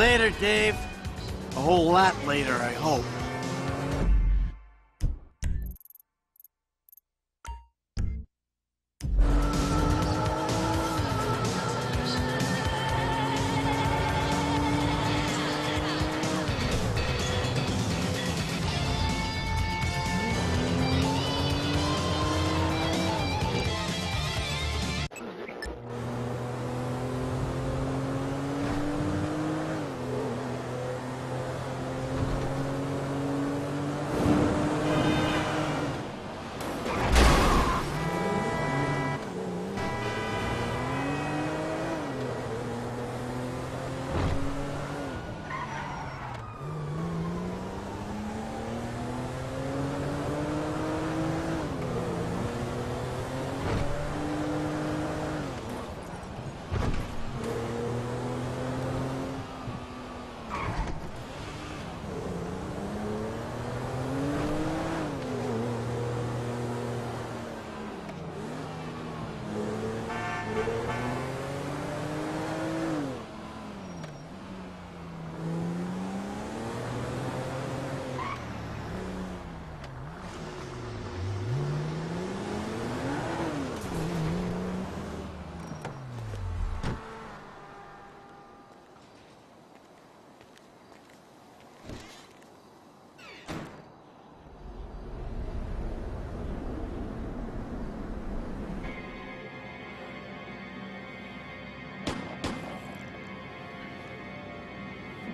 Later, Dave. A whole lot later, I hope.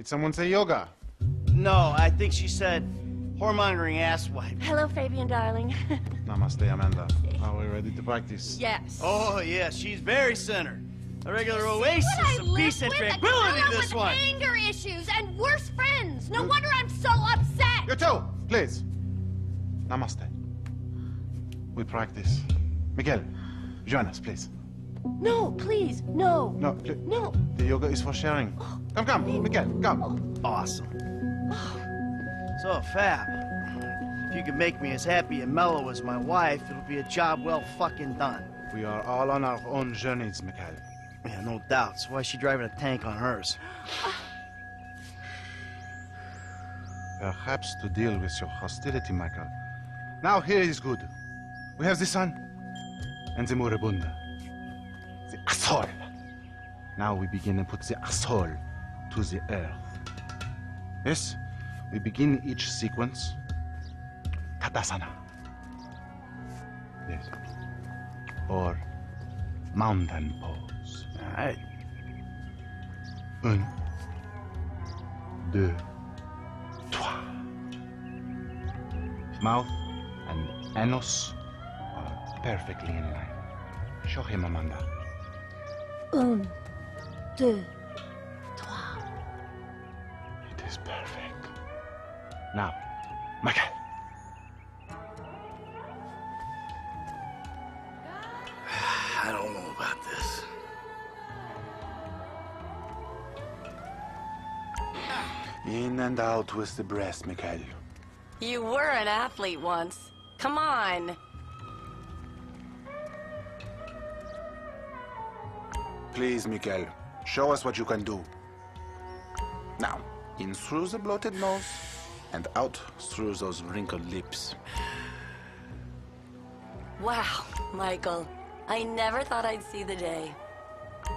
Did someone say yoga? No, I think she said whoremongering asswipe. Hello, Fabien, darling. Namaste, Amanda. Are we ready to practice? yes. Oh, yes, she's very centered. A regular oasis What I of live peace and with, a tranquility, gorilla this with one. anger issues and worse friends. No hmm? wonder I'm so upset. You too, please. Namaste. We practice. Miguel, join us, please. No, please, no. No, pl- No. the yoga is for sharing. Come, come, Miguel, come. Awesome. So, Fab, if you can make me as happy and mellow as my wife, it'll be a job well fucking done. We are all on our own journeys, Miguel. Yeah, no doubts. Why is she driving a tank on hers? Perhaps to deal with your hostility, Michael. Now here is good. We have the sun and the moribunda. The asshole. Now we begin and put the asshole to the earth. Yes, we begin each sequence. Katasana. Yes. Or mountain pose. Right. Un, deux, trois. Mouth and anus are perfectly in line. Show him, Amanda. Un, deux, is perfect. Now, Michael. I don't know about this. In and out with the breast, Michael. You were an athlete once. Come on. Please, Michael, show us what you can do. In through the bloated nose and out through those wrinkled lips. Wow, Michael. I never thought I'd see the day.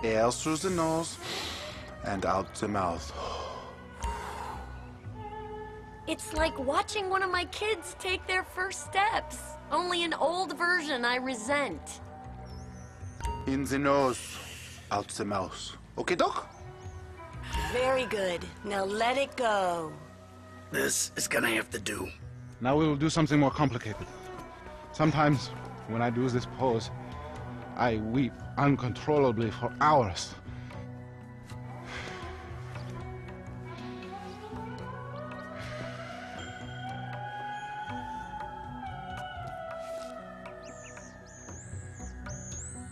Air through the nose and out the mouth. It's like watching one of my kids take their first steps. Only an old version I resent. In the nose, out the mouth. Okay, Doc? Very good. Now let it go. This is gonna have to do. Now we will do something more complicated. Sometimes, when I do this pose, I weep uncontrollably for hours.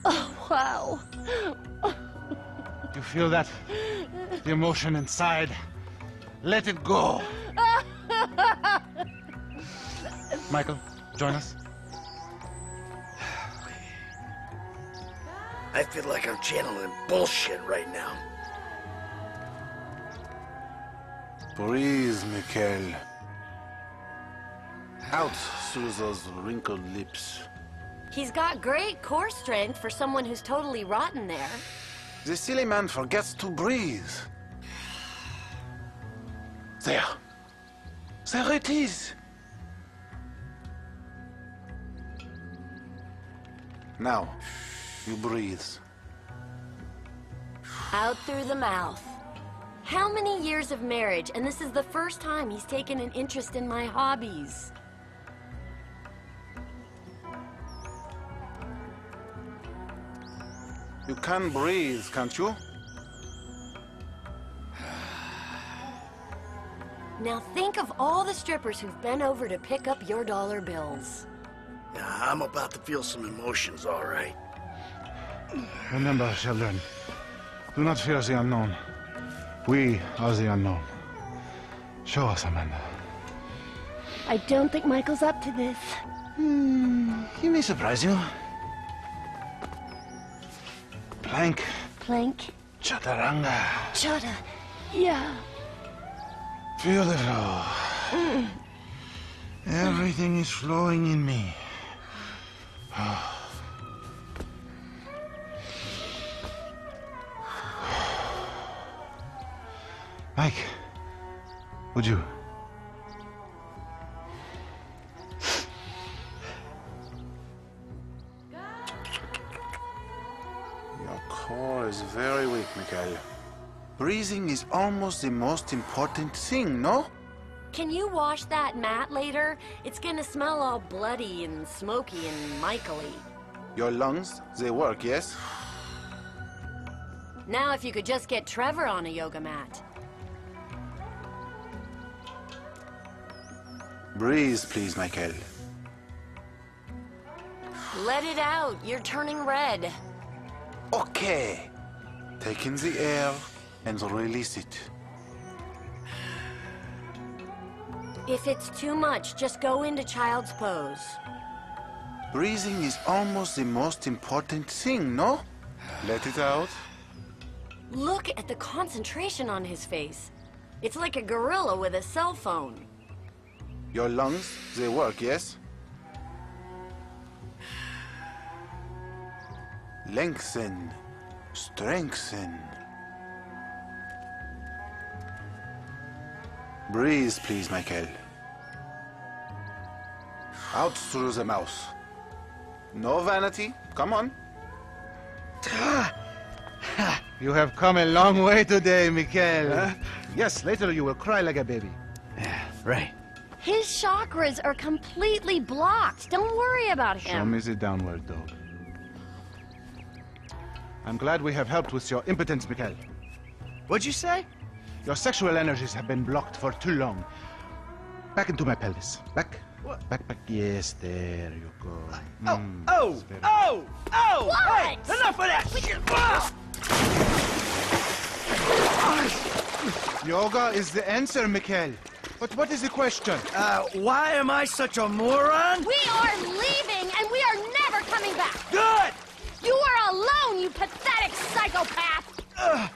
Oh, wow. you feel that? The emotion inside. Let it go. Michael, join us. I feel like I'm channeling bullshit right now. Breathe, Mikhail. Out through those wrinkled lips. He's got great core strength for someone who's totally rotten there. The silly man forgets to breathe. There. There it is. Now, you breathe. Out through the mouth. How many years of marriage, and this is the first time he's taken an interest in my hobbies. You can breathe, can't you? Now think of all the strippers who've been over to pick up your dollar bills. Nah, I'm about to feel some emotions, all right. Remember, children, do not fear the unknown. We are the unknown. Show us, Amanda. I don't think Michael's up to this. Hmm, he may surprise you. Plank, Plank. chaturanga. Chata. Yeah. Feel the flow. Everything is flowing in me. Mike, would you? Very. Breathing is almost the most important thing, no? Can you wash that mat later? It's gonna smell all bloody and smoky and Michaely. Your lungs, they work, yes? Now if you could just get Trevor on a yoga mat. Breathe, please, Michael. Let it out. You're turning red. Okay. Take in the air and release it. If it's too much, just go into child's pose. Breathing is almost the most important thing, no? Let it out. Look at the concentration on his face. It's like a gorilla with a cell phone. Your lungs, they work, yes? Lengthen. Strengthen. Breathe, please, Michael. Out through the mouth. No vanity. Come on. you have come a long way today, Michael. Uh, yes, later you will cry like a baby. Yeah, right. His chakras are completely blocked. Don't worry about him. Show him. me the downward dog. I'm glad we have helped with your impotence, Mikhail. What'd you say? Your sexual energies have been blocked for too long. Back into my pelvis. Back. What? Back, back. Yes, there you go. Oh, Mm, oh, that's very- oh, oh! Hey, What? enough of that shit! Ah! Yoga is the answer, Mikhail. But what is the question? Uh, why am I such a moron? We are leaving, and we are never coming back. Good! You alone, you pathetic psychopath. Ugh,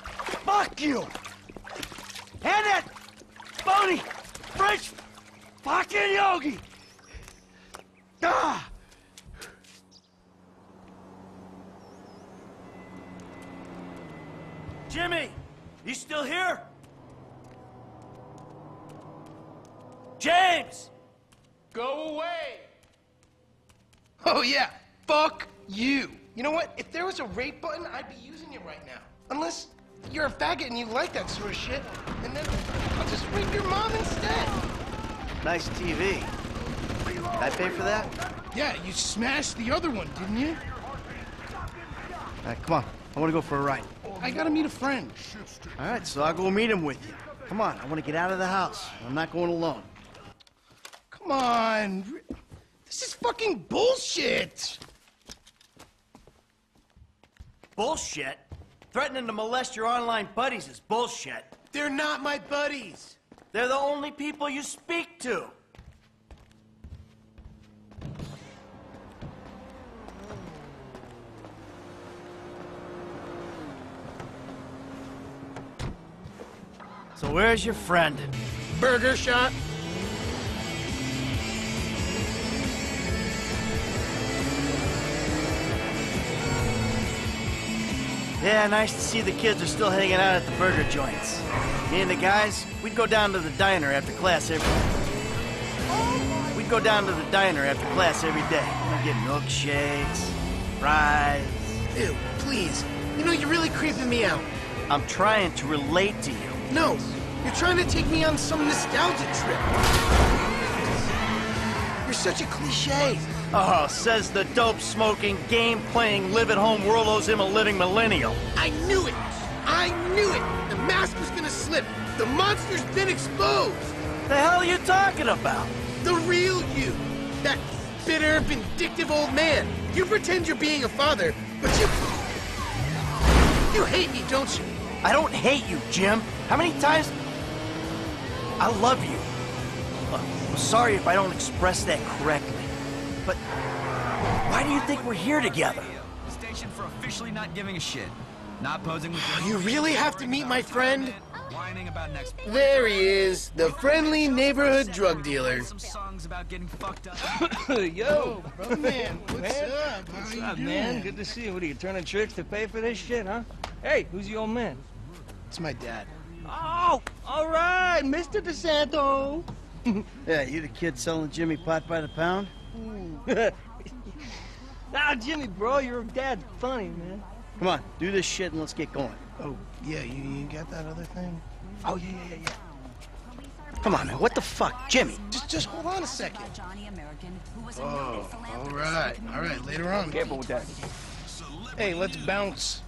fuck you! And that phony French fucking yogi! Ah! Jimmy, you still here? James! Go away! Oh yeah, fuck you. You know what? If there was a rape button, I'd be using it right now. Unless you're a faggot and you like that sort of shit, and then I'll just rape your mom instead. Nice TV. I pay for that? Yeah, you smashed the other one, didn't you? All right, come on. I want to go for a ride. I gotta meet a friend. All right, so I'll go meet him with you. Come on, I want to get out of the house. I'm not going alone. Come on. This is fucking bullshit. Bullshit? Threatening to molest your online buddies is bullshit. They're not my buddies. They're the only people you speak to. So where's your friend? Burger shot. Yeah, nice to see the kids are still hanging out at the burger joints. Me and the guys, we'd go down to the diner after class every... We'd go down to the diner after class every day. We'd get milkshakes, fries. Ew, please. You know, you're really creeping me out. I'm trying to relate to you. No, you're trying to take me on some nostalgia trip. You're such a cliche. Oh, says the dope-smoking, game-playing, live-at-home world him a living millennial. I knew it. I knew it. The mask was gonna slip. The monster's been exposed. The hell are you talking about? The real you. That bitter, vindictive old man. You pretend you're being a father, but you... You hate me, don't you? I don't hate you, Jim. How many times... I love you. Uh, I'm sorry if I don't express that correctly. But why do you think we're here together? The station for officially not giving a shit. Not posing with You really have to meet my friend? whining about next There he is, the friendly neighborhood drug dealer. some songs about getting fucked up. Yo, Bro, man, what's up? what's up, man? Good to see you. What are you turning tricks to pay for this shit, huh? Hey, who's the old man? It's my dad. Oh, all right, Mr. De Santa. Yeah, you the kid selling Jimmy pot by the pound? ah, Jimmy, bro, your dad's funny, man. Come on, do this shit and let's get going. Oh, yeah, you, you got that other thing? Oh, yeah, yeah, yeah, yeah. Come on, man. What the fuck? Jimmy. Just, just hold on a second. Johnny American, who was a Oh, noted all philanthropist. right, all right, later on. Careful with that. Hey, let's bounce.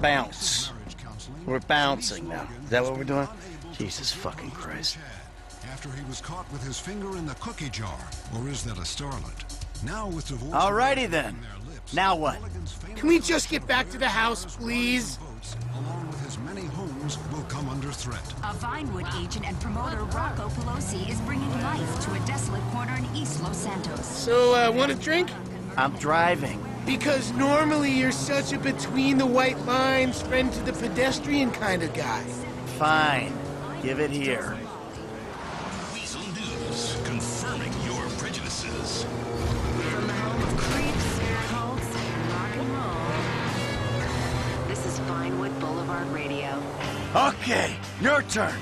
Bounce. We're bouncing now. Is that what we're doing? Jesus fucking Christ. After he was caught with his finger in the cookie jar, or is that a starlet? Now with divorce Alrighty then. Now what? Can we just get back to the house, please? votes, along with his many homes, will come under threat. A Vinewood agent and promoter Rocco Pelosi is bringing life to a desolate corner in East Los Santos. So, uh, want a drink? I'm driving. Because normally you're such a between the white lines, friend to the pedestrian kind of guy. Fine. Give it here. Weasel News, confirming your prejudices. Boulevard Radio. Okay, your turn.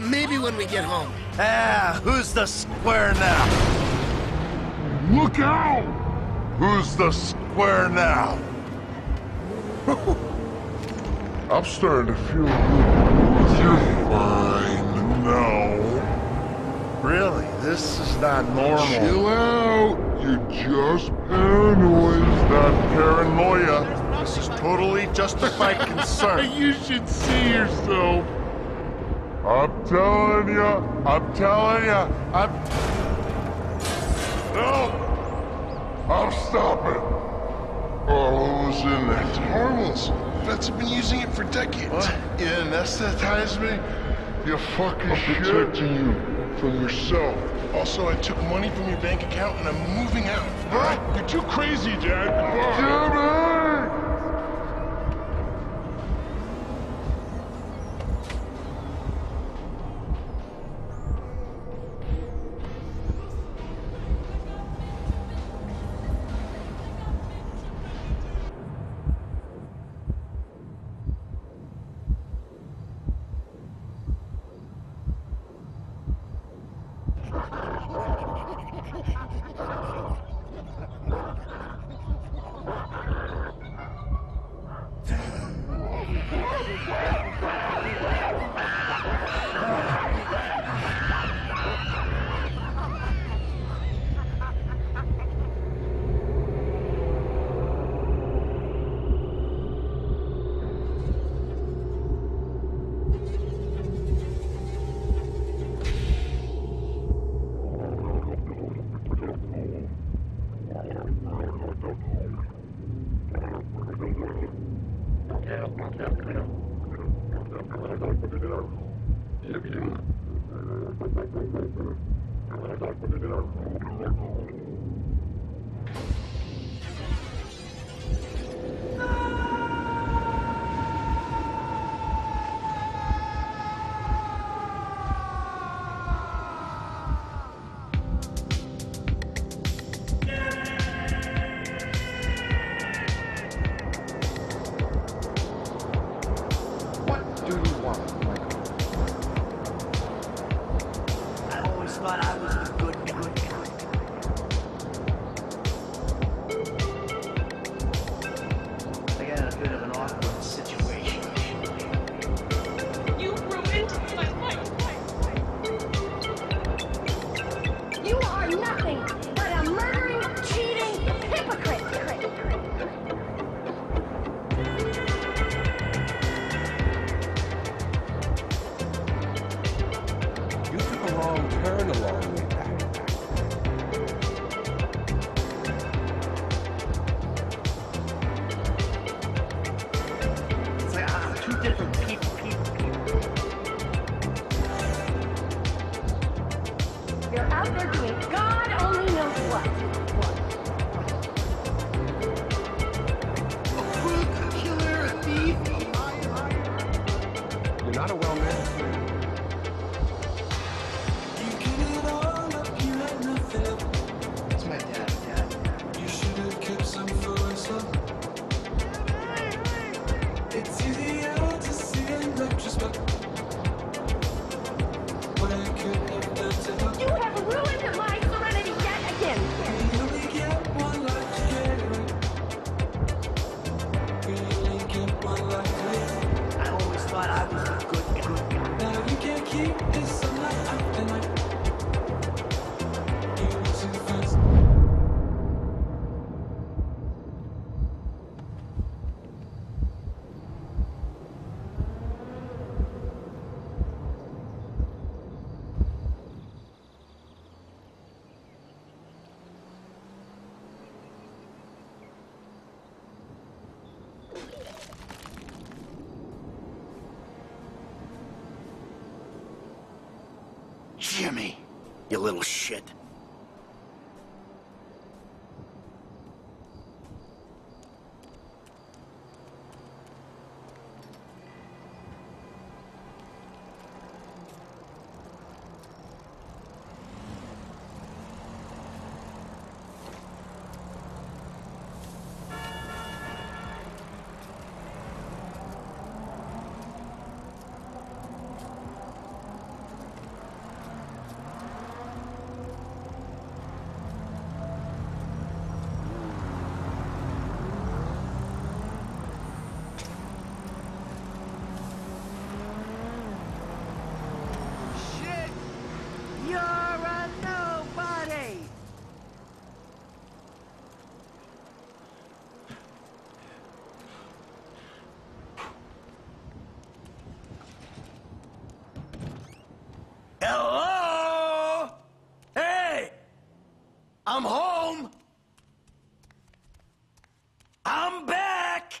Maybe when we get home. Ah, who's the square now? Look out! Who's the square now? I'm starting to feel You're fine. No. Really? This is not normal. Chill out. You're just paranoid. It's not paranoia. This is totally justified concern. you should see yourself. I'm telling you. I'm telling you. I'm. No! I'll stop it. Oh, who's in there? It's harmless. Vets have been using it for decades. What? You anesthetize me? You fucking I'm protecting you from yourself. Also, I took money from your bank account and I'm moving out. What? You're too crazy, Dad. Jimmy! What You little shit. Shit! You're a nobody! Hello? Hey! I'm home! I'm back!